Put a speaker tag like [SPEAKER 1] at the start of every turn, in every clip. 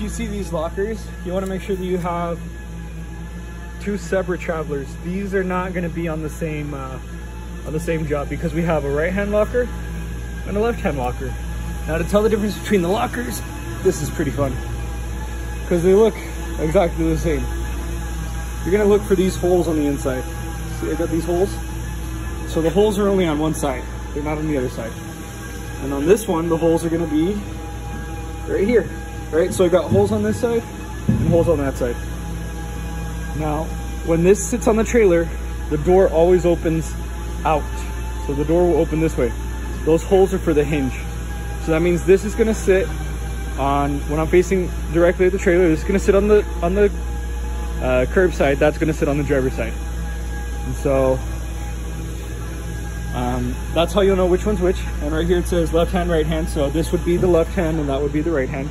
[SPEAKER 1] you see these lockers, you want to make sure that you have two separate travelers. These are not going to be on the same uh, on the same job because we have a right hand locker and a left hand locker. Now to tell the difference between the lockers, this is pretty fun because they look exactly the same. You're gonna look for these holes on the inside. See, I got these holes. So the holes are only on one side. They're not on the other side. And on this one, the holes are gonna be right here, right? So I got holes on this side and holes on that side. Now, when this sits on the trailer, the door always opens out. So the door will open this way. Those holes are for the hinge. So that means this is gonna sit on, when I'm facing directly at the trailer, this is gonna sit on the, on the uh, curb side, that's gonna sit on the driver's side. And so, um, that's how you'll know which one's which. And right here it says left hand, right hand. So this would be the left hand and that would be the right hand.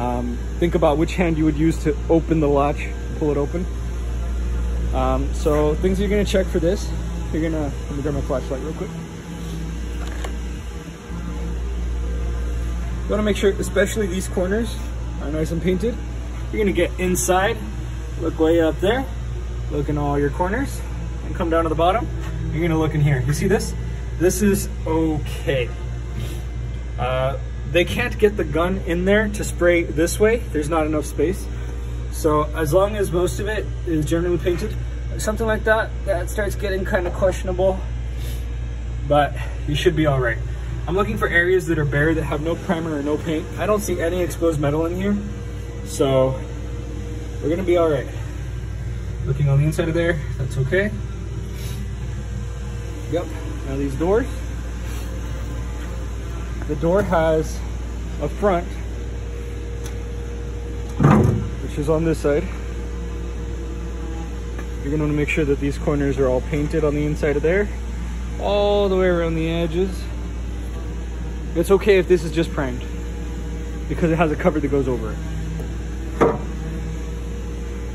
[SPEAKER 1] Um, think about which hand you would use to open the latch, pull it open. Um, so things you're gonna check for this, you're gonna, let me grab my flashlight real quick. You wanna make sure, especially these corners are nice and painted. You're gonna get inside, look way up there, look in all your corners, and come down to the bottom. You're gonna look in here. You see this? This is okay. Uh, they can't get the gun in there to spray this way. There's not enough space. So as long as most of it is generally painted, something like that, that starts getting kind of questionable, but you should be all right. I'm looking for areas that are bare that have no primer or no paint. I don't see any exposed metal in here. So we're gonna be all right. Looking on the inside of there, that's okay. Yep, now these doors. The door has a front, which is on this side. You're gonna wanna make sure that these corners are all painted on the inside of there, all the way around the edges. It's okay if this is just primed because it has a cover that goes over it.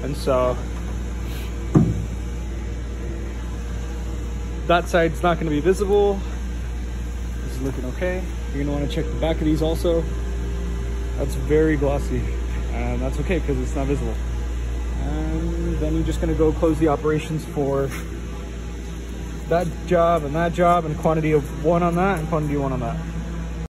[SPEAKER 1] And so that side's not going to be visible. This is looking okay. You're want to check the back of these also. That's very glossy and that's okay because it's not visible. And then you're just to go close the operations for that job and that job and quantity of one on that and quantity one on that.